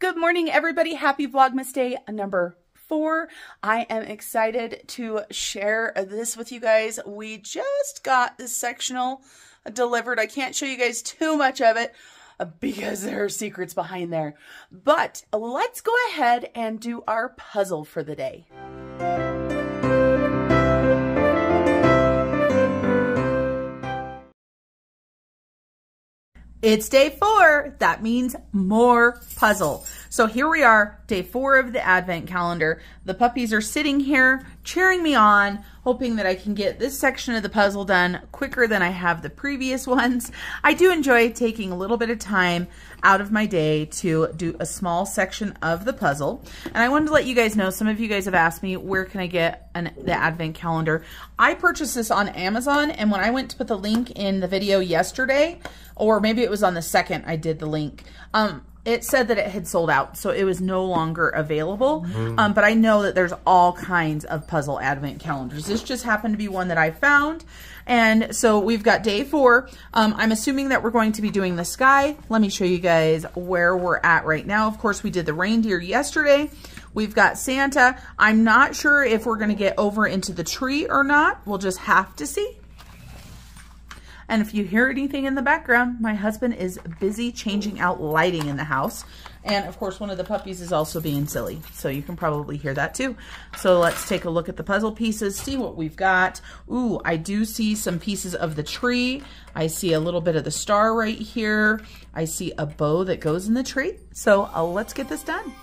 Good morning, everybody. Happy Vlogmas Day number four. I am excited to share this with you guys. We just got this sectional delivered. I can't show you guys too much of it because there are secrets behind there. But let's go ahead and do our puzzle for the day. It's day four. That means more puzzle. So here we are, day four of the advent calendar. The puppies are sitting here cheering me on, hoping that I can get this section of the puzzle done quicker than I have the previous ones. I do enjoy taking a little bit of time out of my day to do a small section of the puzzle. And I wanted to let you guys know, some of you guys have asked me, where can I get an, the advent calendar? I purchased this on Amazon, and when I went to put the link in the video yesterday, or maybe it was on the second I did the link. Um, it said that it had sold out, so it was no longer available. Mm. Um, but I know that there's all kinds of puzzle advent calendars. This just happened to be one that I found. And so we've got day four. Um, I'm assuming that we're going to be doing the sky. Let me show you guys where we're at right now. Of course, we did the reindeer yesterday. We've got Santa. I'm not sure if we're going to get over into the tree or not. We'll just have to see. And if you hear anything in the background, my husband is busy changing out lighting in the house. And of course, one of the puppies is also being silly. So you can probably hear that too. So let's take a look at the puzzle pieces, see what we've got. Ooh, I do see some pieces of the tree. I see a little bit of the star right here. I see a bow that goes in the tree. So uh, let's get this done.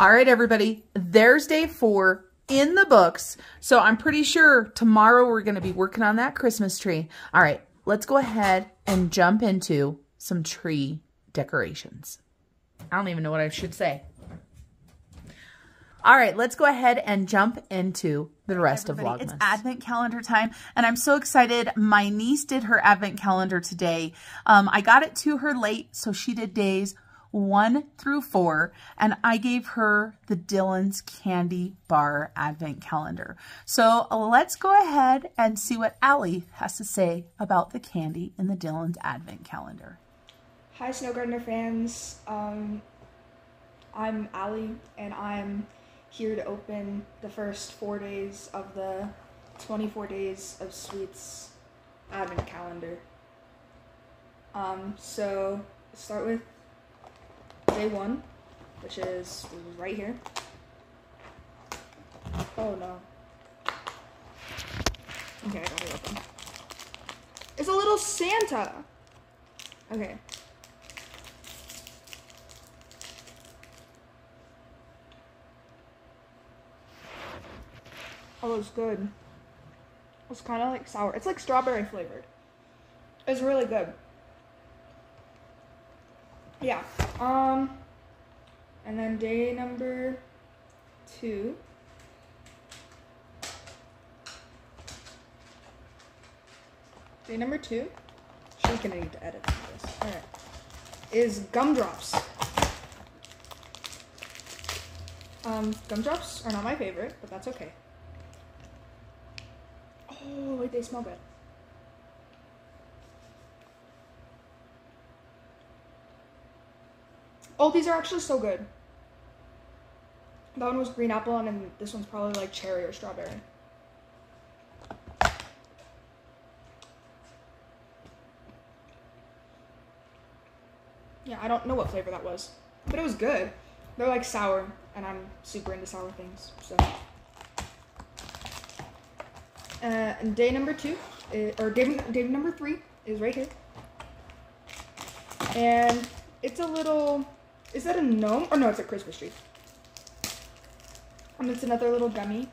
All right, everybody, there's day four in the books. So I'm pretty sure tomorrow we're going to be working on that Christmas tree. All right, let's go ahead and jump into some tree decorations. I don't even know what I should say. All right, let's go ahead and jump into the rest of Vlogmas. It's Advent calendar time, and I'm so excited. My niece did her Advent calendar today. Um, I got it to her late, so she did days 1 through 4, and I gave her the Dylan's Candy Bar Advent Calendar. So let's go ahead and see what Allie has to say about the candy in the Dylan's Advent Calendar. Hi, Snow Gardener fans. Um, I'm Allie, and I'm here to open the first four days of the 24 Days of Sweets Advent Calendar. Um, so, start with day one, which is right here. Oh no. Okay, I got it open. It's a little Santa. Okay. Oh, it's good. It's kind of like sour. It's like strawberry flavored. It's really good yeah. Um, and then day number two. Day number two. She's gonna need to edit this. All right. Is gumdrops. Um, gumdrops are not my favorite, but that's okay. Oh, wait, they smell good. Oh, these are actually so good. That one was green apple, and then this one's probably like cherry or strawberry. Yeah, I don't know what flavor that was, but it was good. They're like sour, and I'm super into sour things, so. Uh, and day number two, is, or day, day number three is right here. And it's a little Is that a gnome? Oh no, it's a Christmas tree. And it's another little gummy.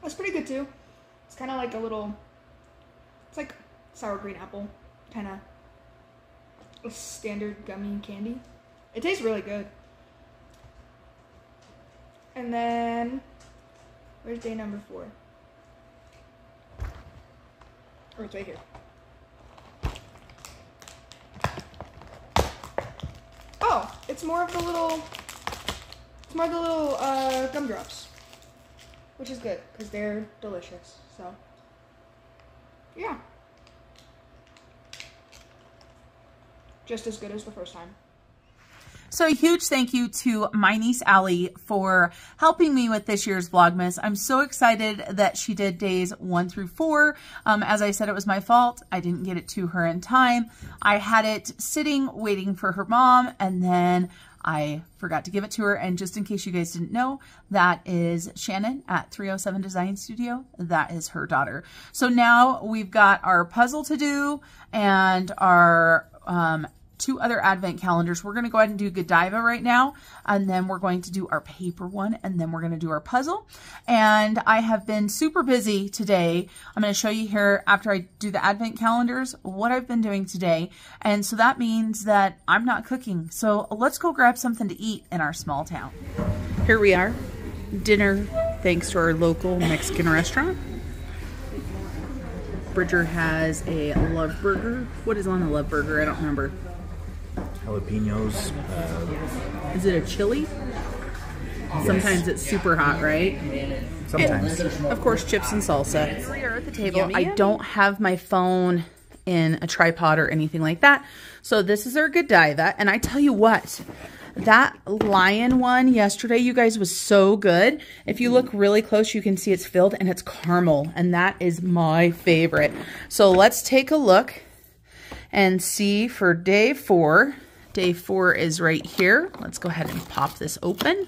That's pretty good too. It's kind of like a little, it's like sour green apple, kind of a standard gummy candy. It tastes really good. And then, where's day number four? Or it's right here. Oh, it's more of the little, it's more of the little uh, gumdrops, which is good because they're delicious. So, yeah. Just as good as the first time. So a huge thank you to my niece Allie for helping me with this year's Vlogmas. I'm so excited that she did days one through four. Um, as I said, it was my fault. I didn't get it to her in time. I had it sitting waiting for her mom and then I forgot to give it to her. And just in case you guys didn't know, that is Shannon at 307 Design Studio. That is her daughter. So now we've got our puzzle to do and our um, two other advent calendars. We're going to go ahead and do Godiva right now, and then we're going to do our paper one, and then we're going to do our puzzle. And I have been super busy today. I'm going to show you here after I do the advent calendars what I've been doing today. And so that means that I'm not cooking. So let's go grab something to eat in our small town. Here we are, dinner thanks to our local Mexican restaurant. Bridger has a love burger. What is on the love burger? I don't remember jalapenos. Uh, Is it a chili? Sometimes it's super hot, right? sometimes. And, of course, chips and salsa. Here we are at the table. I don't have my phone in a tripod or anything like that. So this is our Godiva. And I tell you what, that lion one yesterday, you guys, was so good. If you look really close, you can see it's filled and it's caramel. And that is my favorite. So let's take a look and see for day four. Day four is right here. Let's go ahead and pop this open.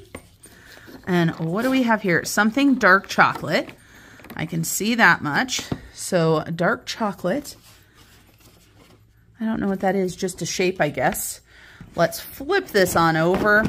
And what do we have here? Something dark chocolate. I can see that much. So dark chocolate. I don't know what that is, just a shape, I guess. Let's flip this on over.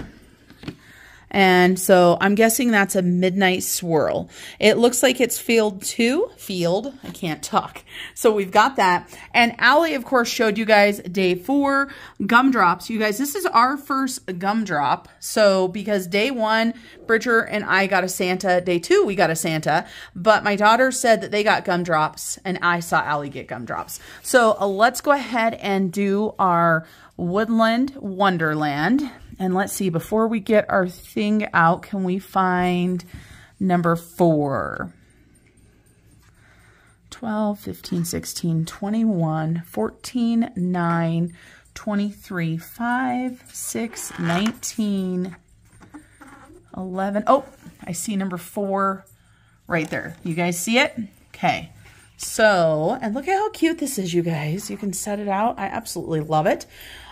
And so I'm guessing that's a midnight swirl. It looks like it's field two. Field. I can't talk. So we've got that. And Allie, of course, showed you guys day four gumdrops. You guys, this is our first gumdrop. So because day one, Bridger and I got a Santa. Day two, we got a Santa. But my daughter said that they got gumdrops and I saw Allie get gumdrops. So uh, let's go ahead and do our Woodland Wonderland. And let's see, before we get our thing out, can we find number four? 12, 15, 16, 21, 14, 9, 23, 5, 6, 19, 11. Oh, I see number four right there. You guys see it? Okay. So, and look at how cute this is, you guys. You can set it out. I absolutely love it.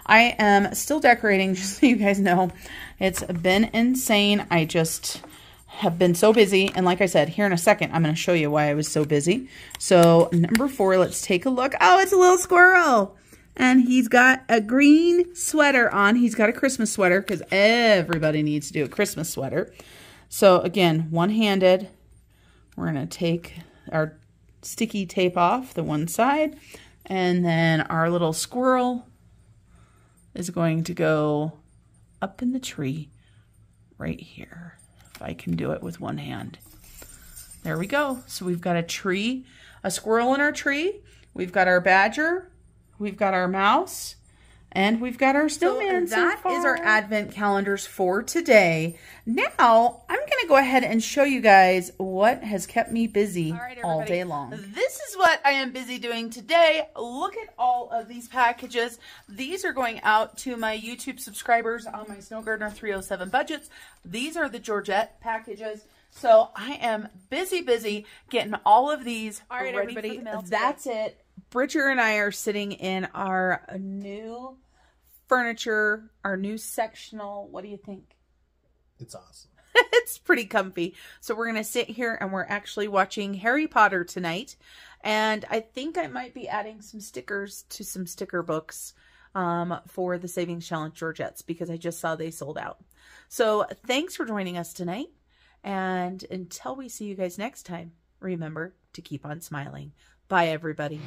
I am still decorating, just so you guys know. It's been insane. I just have been so busy. And like I said, here in a second, I'm going to show you why I was so busy. So number four, let's take a look. Oh, it's a little squirrel. And he's got a green sweater on. He's got a Christmas sweater because everybody needs to do a Christmas sweater. So again, one-handed. We're going to take our sticky tape off the one side. And then our little squirrel is going to go up in the tree right here. If I can do it with one hand. There we go. So we've got a tree, a squirrel in our tree. We've got our badger. We've got our mouse. And we've got our snowman. So that so is our advent calendars for today. Now, I'm going to go ahead and show you guys what has kept me busy all, right, all day long. This is what I am busy doing today. Look at all of these packages. These are going out to my YouTube subscribers on my Snow Gardener 307 budgets. These are the Georgette packages. So I am busy, busy getting all of these all right, ready everybody, That's it. Bridger and I are sitting in our new furniture, our new sectional. What do you think? It's awesome. it's pretty comfy. So we're going to sit here and we're actually watching Harry Potter tonight. And I think I might be adding some stickers to some sticker books um, for the Savings Challenge Georgettes because I just saw they sold out. So thanks for joining us tonight. And until we see you guys next time, remember to keep on smiling. Bye, everybody.